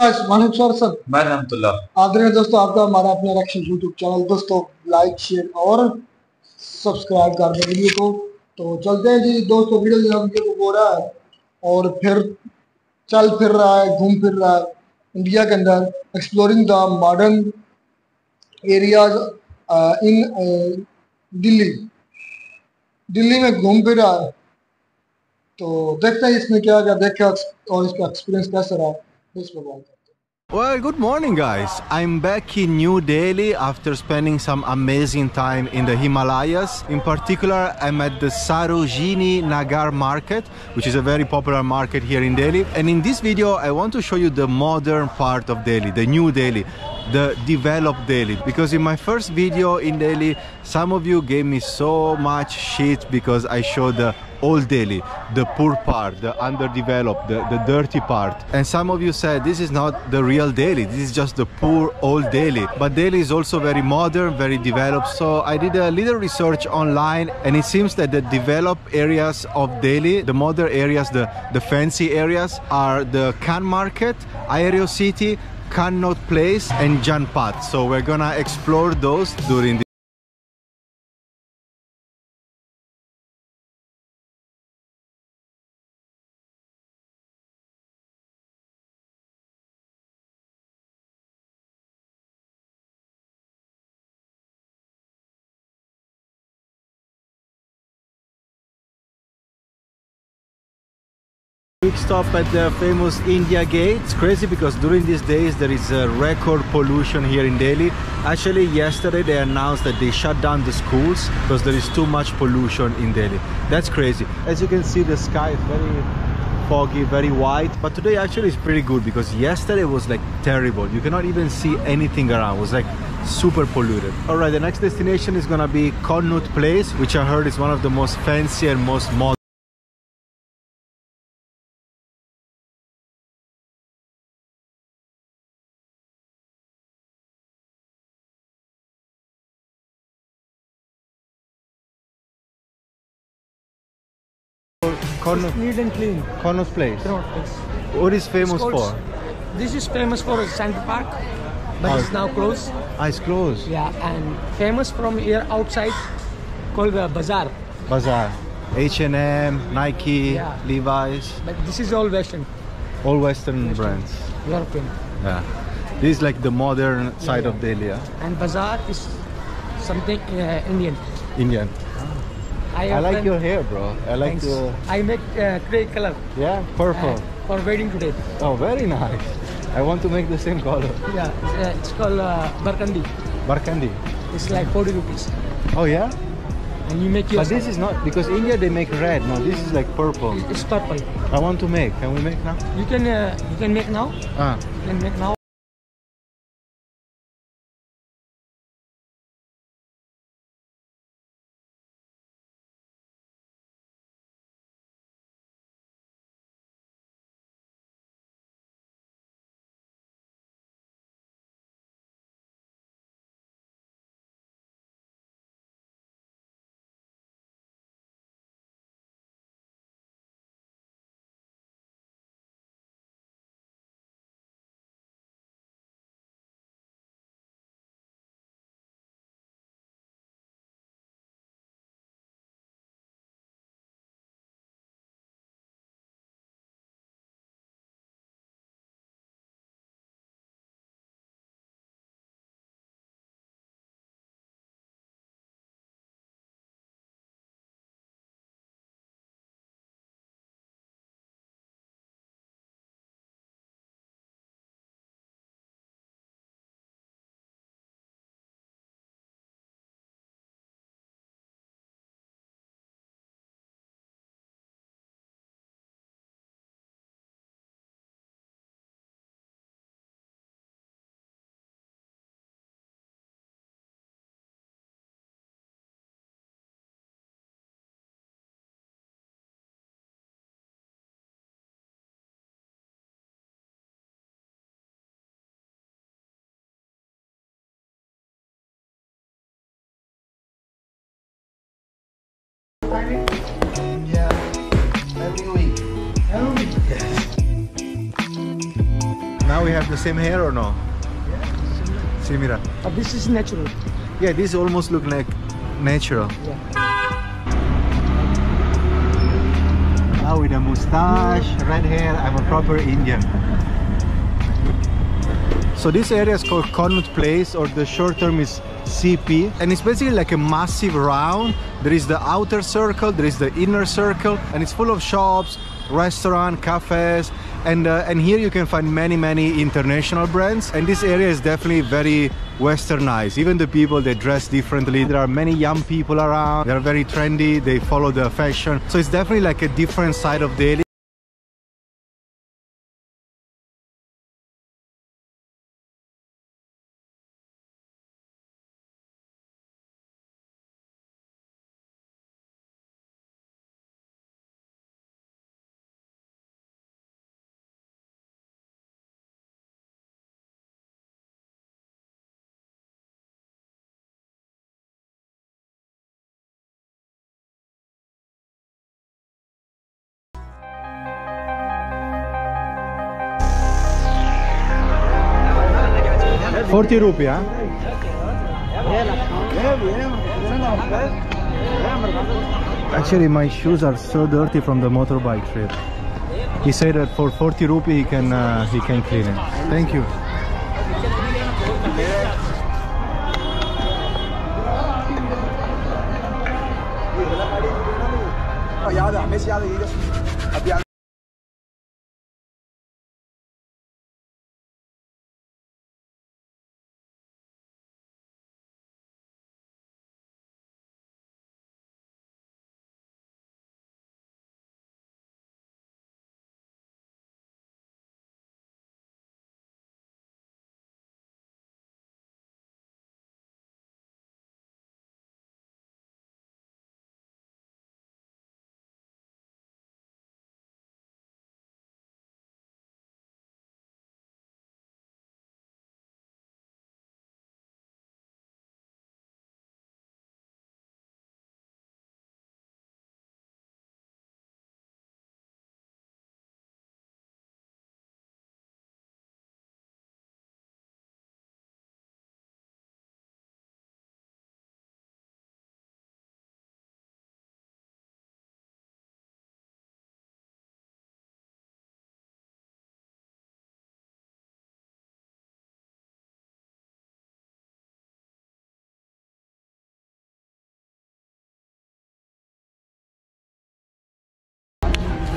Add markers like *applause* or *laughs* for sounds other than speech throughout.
میں دوستو آپ کا ہمارا اپنا یوٹیوب چینل دوستو لائک شیئر اور سبسکرائب کر دیں ویڈیو کو تو چلتے ہیں جی دوستو ویڈیو کے ہو رہا ہے۔ اور پھر چل پھر رہا ہے گھوم پھر رہا ہے۔ انڈیا کے اندر exploring the modern areas in Delhi. Delhi میں گھوم پھر رہا ہے۔ تو دیکھتے ہیں اس میں کیا کیا دیکھا اور اس کا ایکسپیرئنس کیسا رہا۔ اس کے بعد Well, good morning, guys. I'm back in New Delhi after spending some amazing time in the Himalayas. In particular, I'm at the Sarojini Nagar market, which is a very popular market here in Delhi. And in this video, I want to show you the modern part of Delhi, the new Delhi, the developed Delhi. Because in my first video in Delhi, some of you gave me so much shit because I showed the old Delhi, the poor part, the underdeveloped, the, the dirty part. And some of you said this is not the real Delhi, this is just the poor old Delhi. But Delhi is also very modern, very developed. So I did a little research online and it seems that the developed areas of Delhi, the modern areas, the, the fancy areas are the Khan Market, Aereo City, Connaught Place and Janpath. So we're gonna explore those during the Stop at the famous India Gate. It's crazy because during these days there is a record pollution here in Delhi. Actually, yesterday they announced that they shut down the schools because there is too much pollution in Delhi. That's crazy. As you can see, the sky is very foggy, very white. But today actually is pretty good because yesterday was like terrible. You cannot even see anything around. It was like super polluted. All right, the next destination is gonna be Connaught Place, which I heard is one of the most fancy and most modern Connaught, neat and clean. Connaught Place. Connaught Place. What is famous Sports. for? This is famous for Central Park, but Oh. it's now closed. Eyes closed. Yeah, and famous from here outside called the Bazaar. Bazaar. H&M, Nike, Yeah. Levi's, But this is all Western, all Western, Western. brands. European. Yeah. This is like the modern side yeah. of Delhi, yeah? And Bazaar is something uh, Indian. Indian. I have like your hair, bro. I like Thanks. the I make uh, grey color yeah, purple. uh, for wedding today. Oh, very nice. I want to make the same color. Yeah, uh, it's called uh, Barkandi. Barkandi. It's like 40 rupees. Oh yeah? And you make But this is not because India they make red. No, this is like purple. It's purple. I want to make. Can we make now? You can uh, you can make now. Ah. You can make now. We have the same hair or no? Similar. But uh, this is natural. Yeah, this almost look like natural. Now with a mustache, red hair, I'm a proper Indian. So this area is called Connaught Place or the short term is CP and it's basically like a massive round. There is the outer circle, there is the inner circle and it's full of shops, restaurant, cafes and uh, and here you can find many many international brands. And this area is definitely very westernized. Even the people they dress differently. There are many young people around. They're very trendy. They follow the fashion. So it's definitely like a different side of Delhi Forty rupee, huh? Actually, my shoes are so dirty from the motorbike trip. He said that for 40 rupee he can uh, he can clean it. Thank you.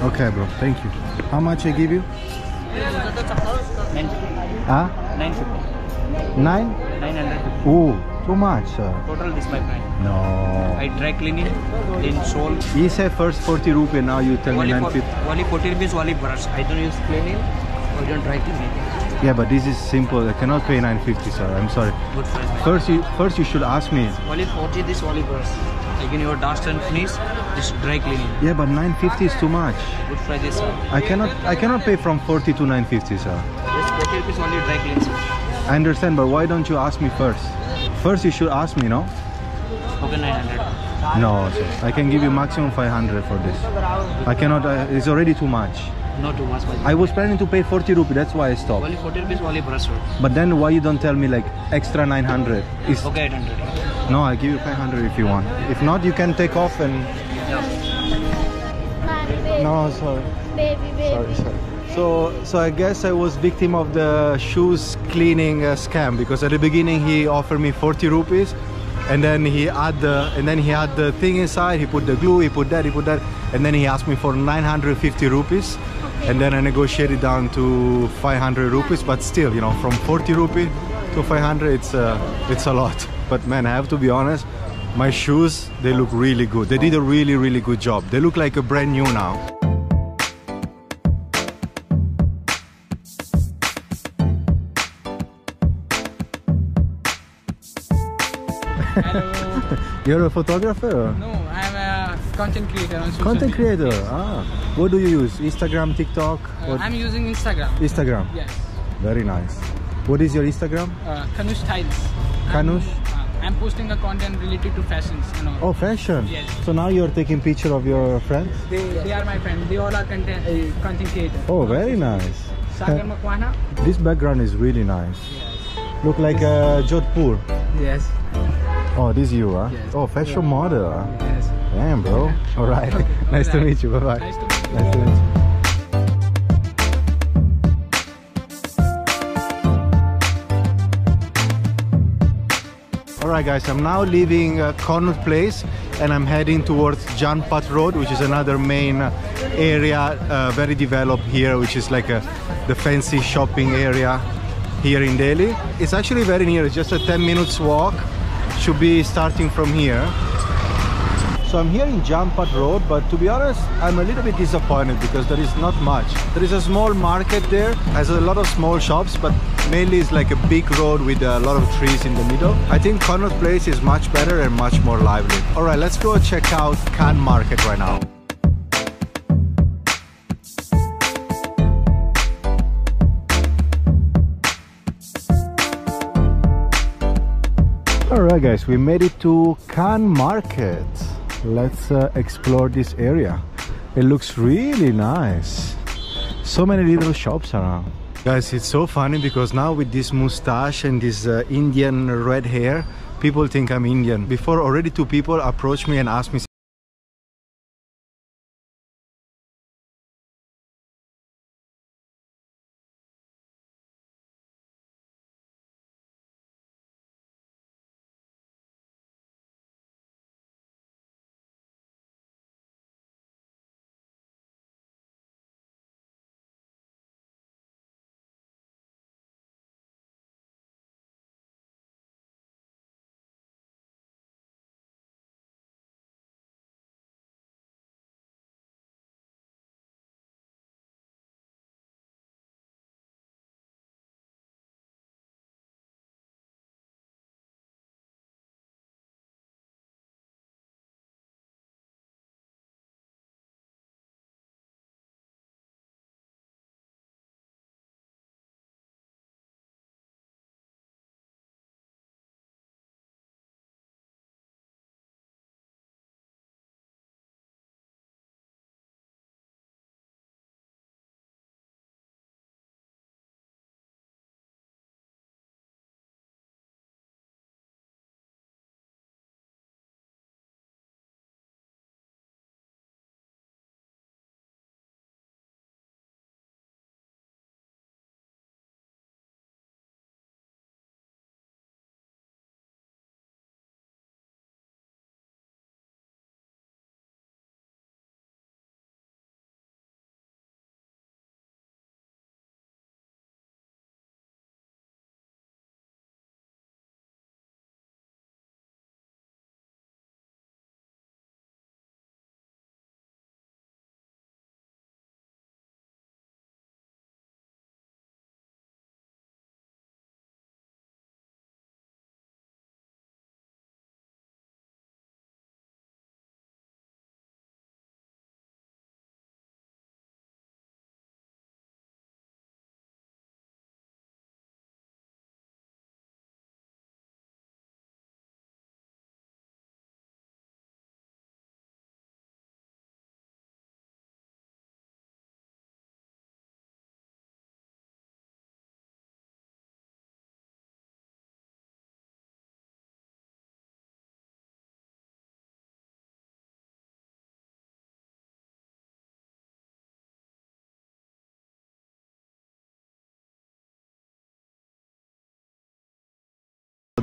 Okay, bro. Thank you. How much I give you? Huh? 950. Nine? 950. Ooh, too much. Sir. Total this my friend. No. I dry cleaning in Seoul. He said first 40 rupee, now you tell me Only, for, 950. only 40 rupees only brush. I don't use cleaning or don't dry cleaning. Yeah, but this is simple. I cannot pay 950, sir. I'm sorry. Good price. First, you first you should ask me. Only 40 this only brush. Again your dust and finish. just dry cleaning. Yeah, but 950 is too much. Good price this sir. I cannot I cannot pay from 40 to 950, sir. This 40 rupees only dry clean sir. I understand, but why don't you ask me first? First, you should ask me, no? Okay 900. No, sir. I can give you maximum 500 for this. I cannot. Uh, it's already too much. Not too much. But I was planning to pay 40 rupee. That's why I stopped. only 40 rupees only brush. But then why you don't tell me like extra 900? Is Okay 800. No, I'll give you 500 if you want. If not, you can take off and. No, sorry. Baby, baby. Sorry, sorry. So, so I guess I was victim of the shoes cleaning uh, scam because at the beginning he offered me 40 rupees, and then he had the and then he had the thing inside. He put the glue, he put that, he put that, and then he asked me for 950 rupees, and then I negotiated down to 500 rupees. But still, you know, from 40 rupee to 500, it's uh, it's a lot. But man, I have to be honest. My shoes, they look really good. They did a really, really good job. They look like a brand new now. Hello. *laughs* You're a photographer? no, I'm a content creator on social Content media. creator. Ah, what do you use? Instagram, TikTok? Uh, What? I'm using Instagram. Instagram. Yes. Very nice. What is your Instagram? Uh, Kanush Styles. I'm- Kanush? Posting a content related to fashions and all. Oh, fashion. Yes. So now you're taking picture of your friends? They, they are my friends. They all are content uh, content creators. Oh, very nice. Sake Makwana. This background is really nice. Yes. Look like uh, Jodhpur. Yes. Oh, this you, huh? Yes. Oh, fashion model. huh? Yes. Damn, bro. *laughs* All right. *laughs* nice to meet you. Bye bye. Nice to meet you. Nice to meet you. Alright guys, I'm now leaving uh, Connaught Place and I'm heading towards Janpath Road which is another main uh, area uh, very developed here which is like a, the fancy shopping area here in Delhi. It's actually very near, it's just a 10 minutes walk. Should be starting from here. So I'm here in Janpath Road, but to be honest, I'm a little bit disappointed because there is not much. There is a small market there, has a lot of small shops, but mainly it's like a big road with a lot of trees in the middle. I think Connaught Place is much better and much more lively. All right, let's go check out Khan Market right now. Alright guys, we made it to Khan Market. Let's uh, explore this area. It looks really nice. So many little shops around. Guys, it's so funny because now with this mustache and this uh, Indian red hair, people think I'm Indian. Before already two people approached me and asked me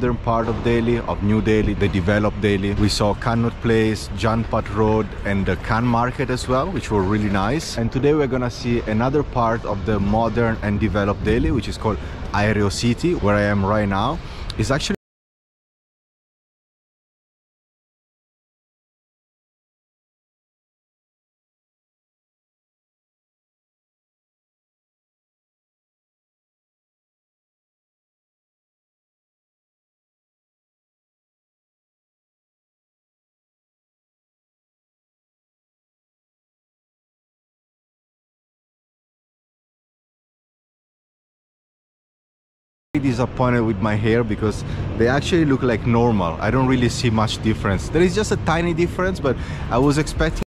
northern part of Delhi, of New Delhi, the developed Delhi. We saw Connaught Place, Janpath Road, and the Khan Market as well, which were really nice. And today we're gonna see another part of the modern and developed Delhi, which is called Aerocity, where I am right now. It's actually disappointed with my hair because they actually look like normal. I don't really see much difference. There is just a tiny difference, but I was expecting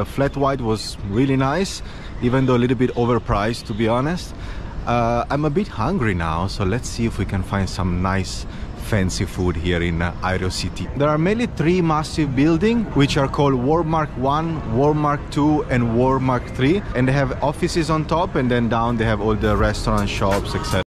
the flat white was really nice, even though a little bit overpriced to be honest. Uh, I'm a bit hungry now, so let's see if we can find some nice fancy food here in uh, Aerocity. There are mainly three massive buildings which are called Worldmark 1, Worldmark 2 and Worldmark 3 and they have offices on top and then down they have all the restaurant shops etc.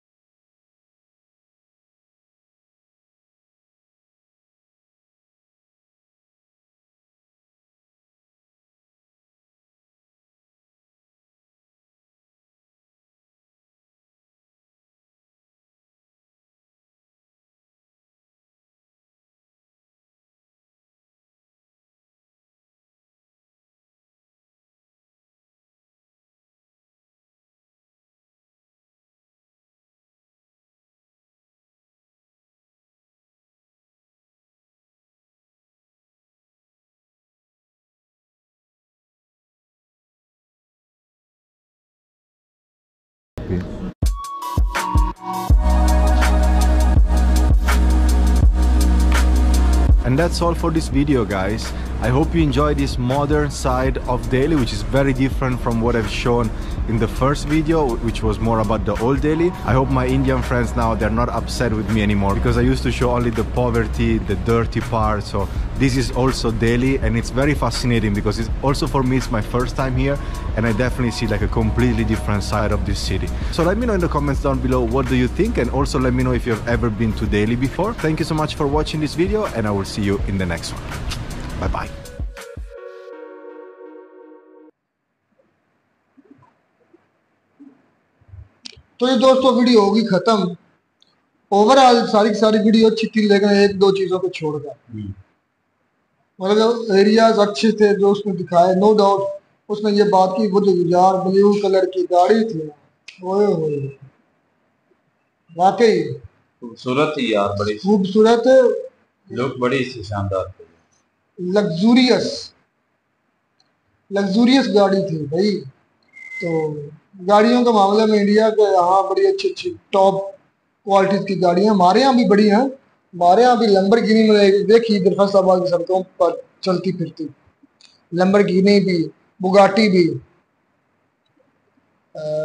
And that's all for this video guys. I hope you enjoy this modern side of Delhi which is very different from what I've shown in the first video which was more about the old Delhi. I hope my Indian friends now they're not upset with me anymore because I used to show only the poverty, the dirty part. So this is also Delhi and it's very fascinating because it's also for me it's my first time here and I definitely see like a completely different side of this city. So let me know in the comments down below what do you think and also let me know if you've ever been to Delhi before. Thank you so much for watching this video and I will see you in the next one. Bye یہ دوستو video ہوگی ختم over ساری ساری video اچھی تھی لیکن ایک دو چیزوں کو چھوڑ کر مطلب ایریاز اچھے تھے جو اس نے دکھائے نو ڈاؤٹ اس نے یہ بات کی وہ جو گزار بلیو کلر کی گاڑی تھی اوئے ہوئے واقعی خوبصورت ہی یار بڑی خوبصورت لک بڑی سی شاندار لگزوریس لگزوریس گاڑی تھی بھائی تو گاڑیوں کا معاملہ میں انڈیا کا یہاں بڑی اچھی اچھی ٹاپ کوالٹیز کی گاڑیاں ہمارے یہاں بھی بڑی ہیں ہمارے یہاں بھی لمبر گینی میں دیکھی درخواست آباد کی سڑکوں پر چلتی پھرتی لمبر گینی بھی بگاٹی بھی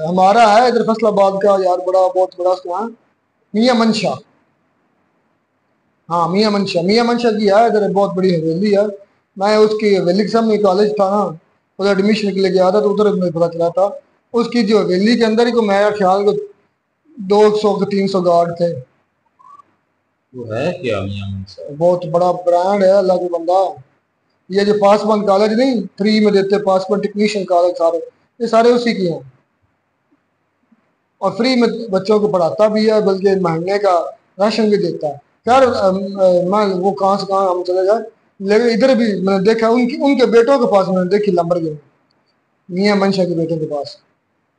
ہمارا ہے ادھر فیصل آباد کا یار بڑا بہت بڑا سوان میاں منشا ہاں میاں منشا میاں منشا کی ہے ادھر بہت بڑی حویلی ہے۔ میں اس کی حویلی کے سامنے کالج تھا نا ادھر ایڈمیشن کے لیے گیا تھا تو ادھر مجھے پتا چلا تھا۔ اس کی جو حویلی کے اندر ہی کو میرا خیال کو دو سو کے تین سو گارڈ تھے۔ وہ ہے کیا میاں منشا؟ بہت بڑا برانڈ ہے اللہ کے بندہ۔ یہ جو پاس بند کالج نہیں فری میں دیتے پاسبان ٹیکنیشین کالج سارے۔ یہ سارے اسی کی ہیں۔ اور فری میں بچوں کو پڑھاتا بھی ہے بلکہ مہینے کا راشن بھی دیتا ہے۔ یار میں وہ کہاں سے کہاں ہم چلے جائے لیکن ادھر بھی میں نے دیکھا، ان کی، ان کے بیٹوں کے پاس میں نے دیکھی لمبر گئی میاں منشا کے بیٹوں کے پاس۔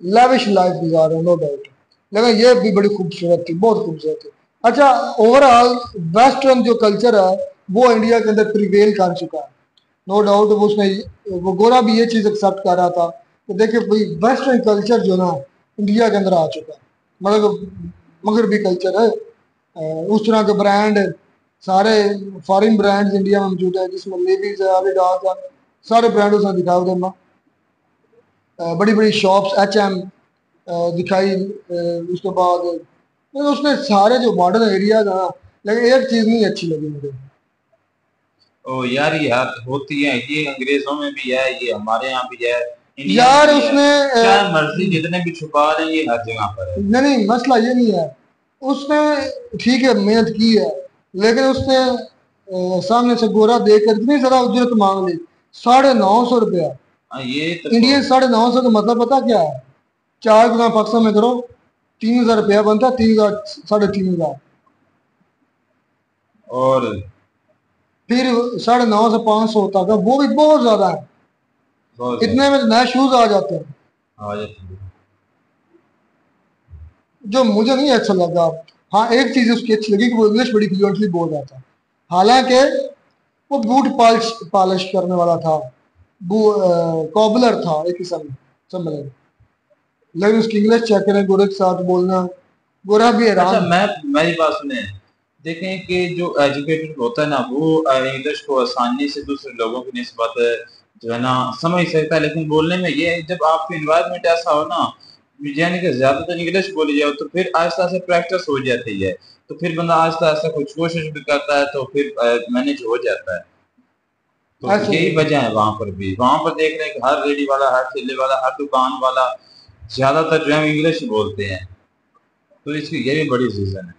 لیوش لائف گزار نو ڈاؤٹ لیکن یہ بھی بڑی خوبصورت تھی، بہت خوبصورت تھی۔ اچھا اوور آل ویسٹرن جو کلچر ہے، وہ انڈیا کے اندر پریویل کر چکا ہے۔ نو ڈاؤٹ اس نے، وہ گورا بھی یہ چیز ایکسیپٹ کر رہا تھا کہ دیکھیں بھائی ویسٹرن کلچر جو نا انڈیا کے اندر آ چکا ہے۔ مطلب مغربی کلچر ہے۔ اس طرح کے برانڈ سارے فارن برانڈز انڈیا میں موجود ہیں جس میں لیویز ہے ایڈیڈاس ہے سارے برانڈ اس نے دکھائے ہوتے ہیں بڑی بڑی شاپس ایچ ایم دکھائی اس کے بعد اس نے سارے جو ماڈرن ایریاز ہیں لیکن ایک چیز نہیں اچھی لگی مجھے او یار یار ہوتی ہے یہ انگریزوں میں بھی ہے یہ ہمارے یہاں بھی ہے یار اس نے مرضی جتنے بھی چھپا رہے ہیں یہ ہر جگہ پر ہے نہیں نہیں مسئلہ یہ نہیں ہے اس نے ٹھیک ہے محنت کی ہے لیکن اس نے سامنے سے گورا دے کر اتنی ذرا اجرت مانگ لی۔ ساڑھے نو سو روپیہ۔ انڈین ساڑھے نو سو کا مطلب پتا کیا ہے؟ چار گنا پاکستان میں کرو تین ہزار روپیہ بنتا تین ہزار ساڑھے تین ہزار۔ اور پھر ساڑھے نو سے پانچ سو ہوتا تھا وہ بھی بہت زیادہ ہے۔ اتنے میں نئے شوز آ جاتے ہیں۔ جو مجھے نہیں اچھا لگا ہاں ایک چیز اس کی اچھی لگی کہ وہ انگلش بڑی فلوئنٹلی بول رہا تھا۔ حالانکہ وہ بوٹ پالش پالش کرنے والا تھا۔ کوبلر تھا ایک قسم، سمجھ لیکن اس کی انگلش چیک کریں گورے کے ساتھ بولنا گورا بھی حیران اچھا، میں میری بات سنیں۔ دیکھیں کہ جو ایجوکیٹڈ ہوتا ہے نا، وہ انگلش کو آسانی سے دوسرے لوگوں کی نسبت، جو ہے نا، سمجھ سکتا ہے۔ لیکن بولنے میں یہ جب آپ کی انوائرمنٹ ایسا ہو نا یعنی کہ زیادہ تر انگلش بولی جائے تو پھر آہستہ آہستہ پریکٹس ہو جاتی ہے۔ تو پھر بندہ آہستہ آہستہ کچھ کوشش بھی کرتا ہے تو پھر مینج ہو جاتا ہے۔ تو اچھا۔ یہی وجہ ہے وہاں پر بھی۔ وہاں پر دیکھ رہے ہیں کہ ہر ریڈی والا ہر چلے والا ہر دکان والا زیادہ تر جو ہے انگلش بولتے ہیں۔ تو اس کی یہ بھی بڑی ریزن ہے۔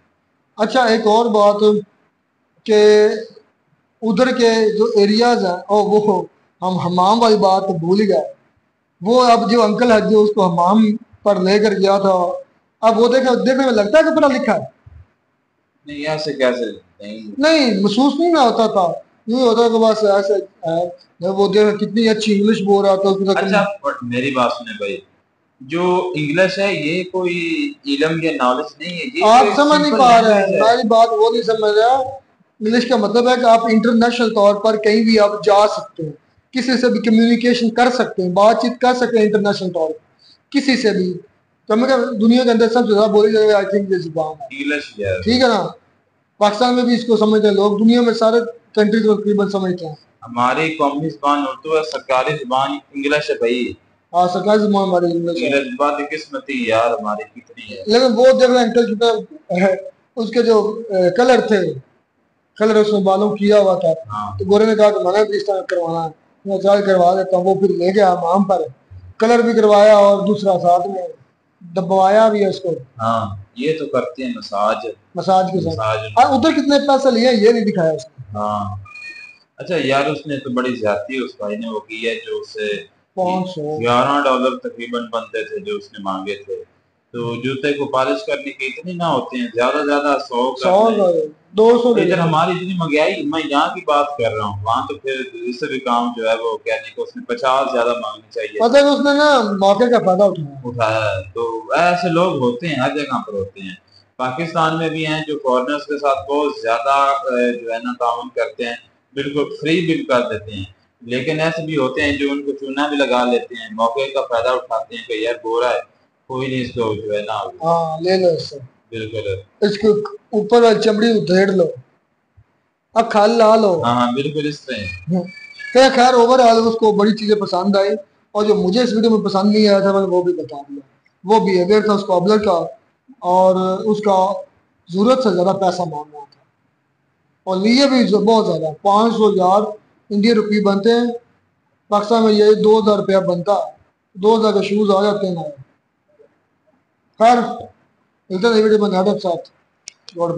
اچھا ایک اور بات کہ ادھر کے جو ایریاز ہیں اور وہ ہم حمام والی بات بھول گئے۔ وہ اب جو انکل ہے جو اس کو حمام پر لے کر گیا تھا۔ اب وہ دیکھا دیکھنے میں لگتا ہے کہ پڑھا لکھا ہے۔ نہیں ایسے کیسے نہیں۔ محسوس نہیں نہ ہوتا تھا۔ یوں ہوتا کہ بس ایسے وہ دیکھا کتنی اچھی انگلش بول رہا تھا اچھا میری بات سنیں بھائی۔ جو انگلش ہے یہ کوئی علم یا نالج نہیں ہے۔ آپ سمجھ نہیں پا رہے ہیں۔ ہماری بات وہ نہیں سمجھ رہا۔ انگلش کا مطلب ہے کہ آپ انٹرنیشنل طور پر کہیں بھی آپ جا سکتے ہیں۔ کسی سے بھی کمیونیکیشن کر سکتے ہیں بات چیت کر سکتے ہیں انٹرنیشنل طور پر۔ کسی سے بھی۔ تو میں کہا دنیا کے اندر سب سے زیادہ بولی جائے آئی زبان ٹھیک ہے نا؟ پاکستان میں بھی اس کو سمجھتے ہیں۔ لوگ دنیا میں سارے کنٹریز کو تقریباً سمجھتے ہیں۔ ہماری قومی زبان اردو ہے سرکاری زبان انگلش ہے بھائی۔ ہاں سرکاری زبان ہماری انگلش ہے۔ زبان کی قسمت ہی یار ہماری کتنی ہے۔ لیکن وہ دیکھ رہے انٹر کتنا اس کے جو کلر تھے کلر اس میں بالوں کیا ہوا تھا۔ ہاں۔ تو گورے نے کہا کہ میں نے بھی اس طرح کروانا ہے میں چار کروا دیتا ہوں وہ پھر لے گیا مام پر۔ ہے کلر بھی کروایا اور دوسرا ساتھ میں دبوایا بھی اس کو۔ ہاں یہ تو کرتے ہیں مساج۔ مساج کے ساتھ۔ ادھر کتنے پیسے لیے یہ نہیں دکھایا اس کو۔ ہاں۔ اچھا یار اس نے تو بڑی زیادتی اس بھائی نے وہ کی ہے جو اسے گیارہ ڈالر تقریباً بنتے تھے جو اس نے مانگے تھے۔ تو جوتے کو پالش کرنے کے اتنے نہ ہوتے ہیں زیادہ زیادہ سو سو دو سو ادھر ہماری اتنی مہنگائی میں یہاں کی بات کر رہا ہوں وہاں تو پھر اس سے بھی کام جو ہے وہ کہنے کو اس نے پچاس زیادہ مانگنی چاہیے۔ پتہ اس نے نا موقع کا فائدہ اٹھایا۔ اٹھایا تو ایسے لوگ ہوتے ہیں ہر جگہ پر ہوتے ہیں۔ پاکستان میں بھی ہیں جو فورنرز کے ساتھ بہت زیادہ جو ہے نا تعاون کرتے ہیں۔ بالکل فری بل کر دیتے ہیں۔ لیکن ایسے بھی ہوتے ہیں جو ان کو چونا بھی لگا لیتے ہیں موقع کا فائدہ اٹھاتے ہیں کہ یار بورا ہے۔ کوئی نہیں اس کو جو ہے نا ہاں لے لو اسے بالکل اس کو اوپر والی چمڑی ادھیڑ لو کھال لا لو ہاں ہاں بالکل اس طرح کیا خیر اوور آل اس کو بڑی چیزیں پسند آئی اور جو مجھے اس ویڈیو میں پسند نہیں آیا تھا میں وہ بھی بتا دیا وہ بیہیویئر تھا اس پابلر کا اور اس کا ضرورت سے زیادہ پیسہ مانگ رہا تھا اور لیے بھی بہت زیادہ پانچ سو ہزار انڈین روپی بنتے ہیں پاکستان میں یہ دو ہزار روپیہ بنتا دو ہزار کے شوز آ جاتے ہیں خیر ملتے ہیں ویڈیو میں ناڈب ساتھ گاڈ